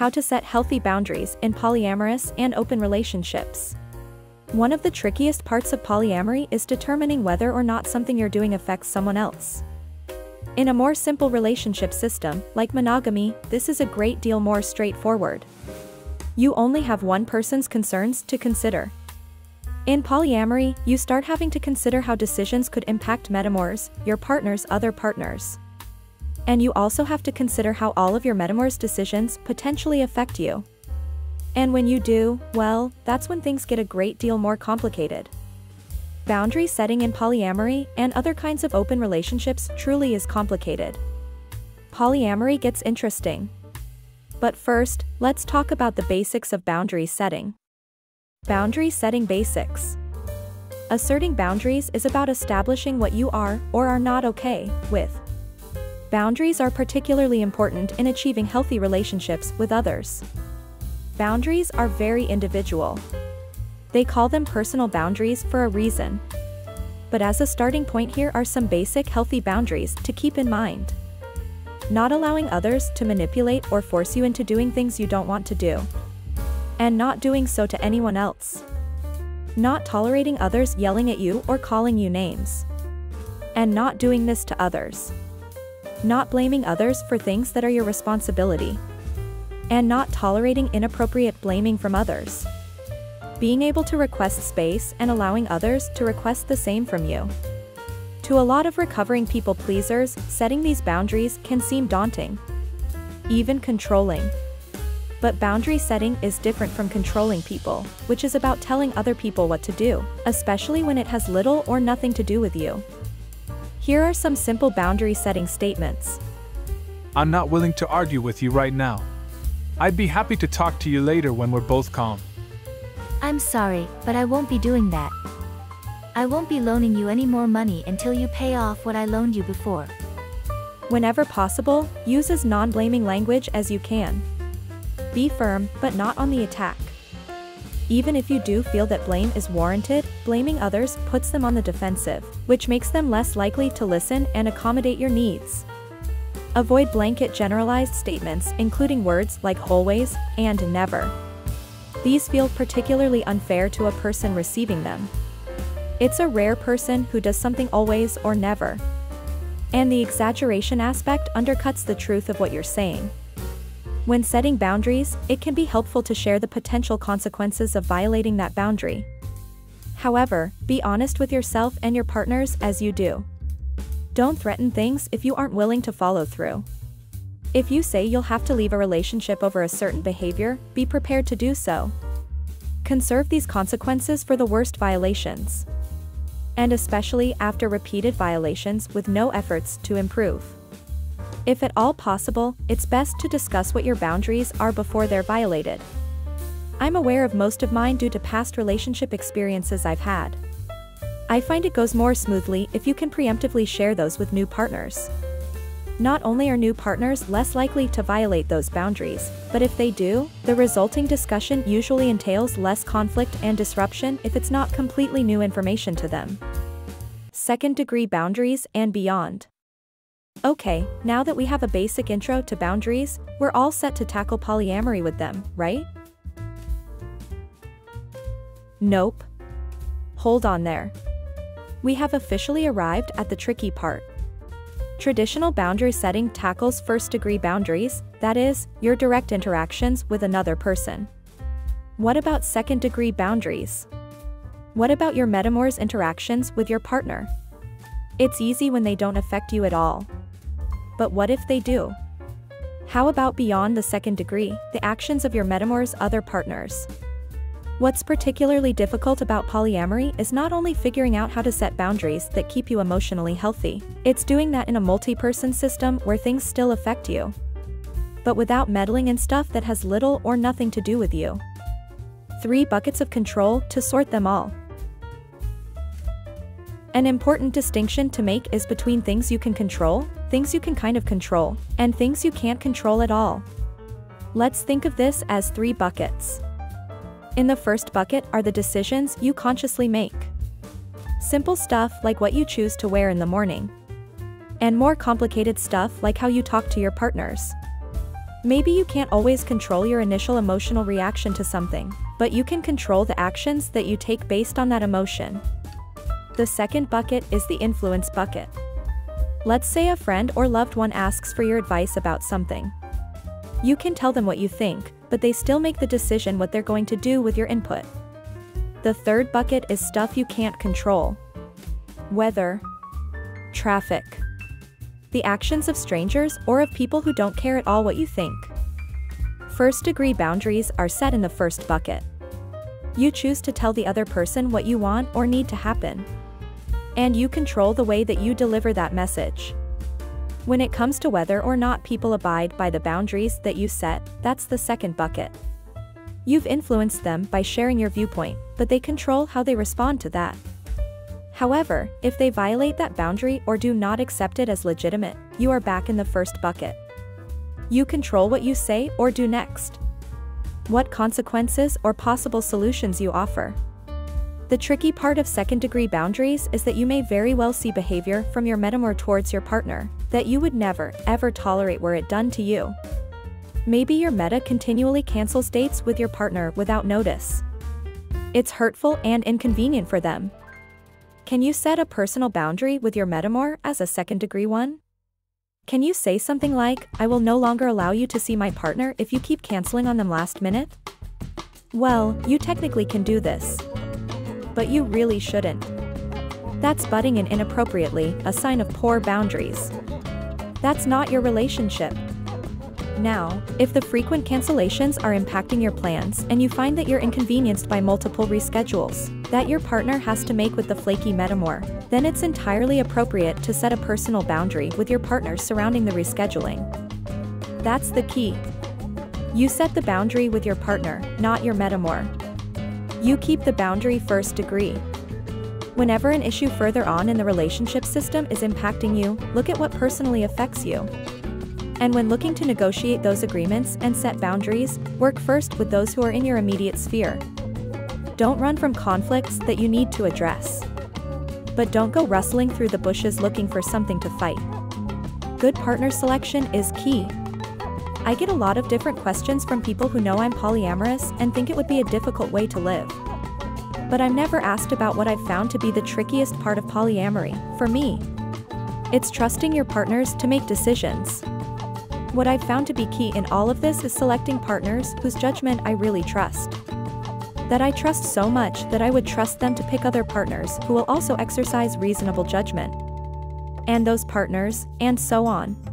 how to set healthy boundaries in polyamorous and open relationships. One of the trickiest parts of polyamory is determining whether or not something you're doing affects someone else. In a more simple relationship system, like monogamy, this is a great deal more straightforward. You only have one person's concerns to consider. In polyamory, you start having to consider how decisions could impact metamors, your partner's other partners. And you also have to consider how all of your metamor's decisions potentially affect you. And when you do, well, that's when things get a great deal more complicated. Boundary setting in polyamory and other kinds of open relationships truly is complicated. Polyamory gets interesting. But first, let's talk about the basics of boundary setting. Boundary setting basics. Asserting boundaries is about establishing what you are or are not okay with. Boundaries are particularly important in achieving healthy relationships with others. Boundaries are very individual. They call them personal boundaries for a reason. But as a starting point here are some basic healthy boundaries to keep in mind. Not allowing others to manipulate or force you into doing things you don't want to do. And not doing so to anyone else. Not tolerating others yelling at you or calling you names. And not doing this to others not blaming others for things that are your responsibility, and not tolerating inappropriate blaming from others. Being able to request space and allowing others to request the same from you. To a lot of recovering people pleasers, setting these boundaries can seem daunting. Even controlling. But boundary setting is different from controlling people, which is about telling other people what to do, especially when it has little or nothing to do with you. Here are some simple boundary setting statements. I'm not willing to argue with you right now. I'd be happy to talk to you later when we're both calm. I'm sorry, but I won't be doing that. I won't be loaning you any more money until you pay off what I loaned you before. Whenever possible, use as non-blaming language as you can. Be firm, but not on the attack. Even if you do feel that blame is warranted, blaming others puts them on the defensive, which makes them less likely to listen and accommodate your needs. Avoid blanket generalized statements including words like always and never. These feel particularly unfair to a person receiving them. It's a rare person who does something always or never. And the exaggeration aspect undercuts the truth of what you're saying. When setting boundaries, it can be helpful to share the potential consequences of violating that boundary. However, be honest with yourself and your partners as you do. Don't threaten things if you aren't willing to follow through. If you say you'll have to leave a relationship over a certain behavior, be prepared to do so. Conserve these consequences for the worst violations. And especially after repeated violations with no efforts to improve. If at all possible, it's best to discuss what your boundaries are before they're violated. I'm aware of most of mine due to past relationship experiences I've had. I find it goes more smoothly if you can preemptively share those with new partners. Not only are new partners less likely to violate those boundaries, but if they do, the resulting discussion usually entails less conflict and disruption if it's not completely new information to them. Second degree boundaries and beyond. Okay, now that we have a basic intro to boundaries, we're all set to tackle polyamory with them, right? Nope. Hold on there. We have officially arrived at the tricky part. Traditional boundary setting tackles first degree boundaries, that is, your direct interactions with another person. What about second degree boundaries? What about your metamor's interactions with your partner? It's easy when they don't affect you at all. But what if they do? How about beyond the second degree, the actions of your metamor's other partners? What's particularly difficult about polyamory is not only figuring out how to set boundaries that keep you emotionally healthy, it's doing that in a multi-person system where things still affect you. But without meddling in stuff that has little or nothing to do with you. Three buckets of control to sort them all. An important distinction to make is between things you can control, things you can kind of control, and things you can't control at all. Let's think of this as three buckets. In the first bucket are the decisions you consciously make. Simple stuff like what you choose to wear in the morning. And more complicated stuff like how you talk to your partners. Maybe you can't always control your initial emotional reaction to something, but you can control the actions that you take based on that emotion. The second bucket is the influence bucket. Let's say a friend or loved one asks for your advice about something. You can tell them what you think, but they still make the decision what they're going to do with your input. The third bucket is stuff you can't control. Weather. Traffic. The actions of strangers or of people who don't care at all what you think. First degree boundaries are set in the first bucket. You choose to tell the other person what you want or need to happen. And you control the way that you deliver that message. When it comes to whether or not people abide by the boundaries that you set, that's the second bucket. You've influenced them by sharing your viewpoint, but they control how they respond to that. However, if they violate that boundary or do not accept it as legitimate, you are back in the first bucket. You control what you say or do next. What consequences or possible solutions you offer. The tricky part of second degree boundaries is that you may very well see behavior from your metamor towards your partner that you would never, ever tolerate were it done to you. Maybe your meta continually cancels dates with your partner without notice. It's hurtful and inconvenient for them. Can you set a personal boundary with your metamor as a second degree one? Can you say something like, I will no longer allow you to see my partner if you keep canceling on them last minute? Well, you technically can do this but you really shouldn't. That's butting in inappropriately, a sign of poor boundaries. That's not your relationship. Now, if the frequent cancellations are impacting your plans and you find that you're inconvenienced by multiple reschedules that your partner has to make with the flaky metamor, then it's entirely appropriate to set a personal boundary with your partner surrounding the rescheduling. That's the key. You set the boundary with your partner, not your metamor. You keep the boundary first degree. Whenever an issue further on in the relationship system is impacting you, look at what personally affects you. And when looking to negotiate those agreements and set boundaries, work first with those who are in your immediate sphere. Don't run from conflicts that you need to address. But don't go rustling through the bushes looking for something to fight. Good partner selection is key. I get a lot of different questions from people who know I'm polyamorous and think it would be a difficult way to live. But I'm never asked about what I've found to be the trickiest part of polyamory, for me. It's trusting your partners to make decisions. What I've found to be key in all of this is selecting partners whose judgment I really trust. That I trust so much that I would trust them to pick other partners who will also exercise reasonable judgment. And those partners, and so on.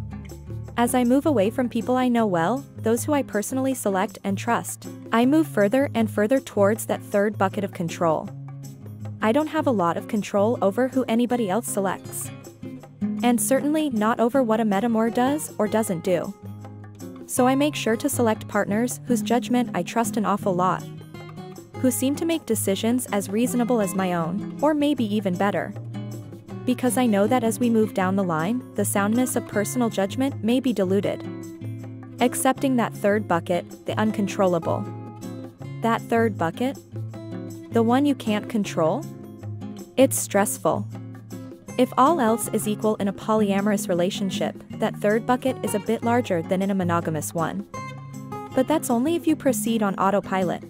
As I move away from people I know well, those who I personally select and trust, I move further and further towards that third bucket of control. I don't have a lot of control over who anybody else selects. And certainly not over what a metamor does or doesn't do. So I make sure to select partners whose judgment I trust an awful lot. Who seem to make decisions as reasonable as my own, or maybe even better because I know that as we move down the line, the soundness of personal judgment may be diluted. Accepting that third bucket, the uncontrollable. That third bucket? The one you can't control? It's stressful. If all else is equal in a polyamorous relationship, that third bucket is a bit larger than in a monogamous one. But that's only if you proceed on autopilot.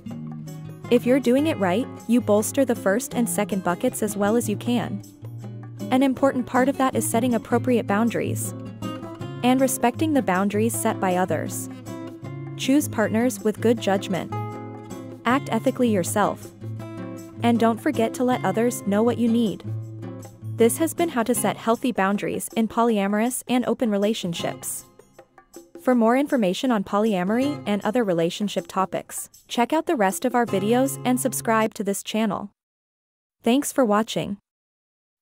If you're doing it right, you bolster the first and second buckets as well as you can. An important part of that is setting appropriate boundaries and respecting the boundaries set by others. Choose partners with good judgment. Act ethically yourself. And don't forget to let others know what you need. This has been how to set healthy boundaries in polyamorous and open relationships. For more information on polyamory and other relationship topics, check out the rest of our videos and subscribe to this channel. Thanks for watching.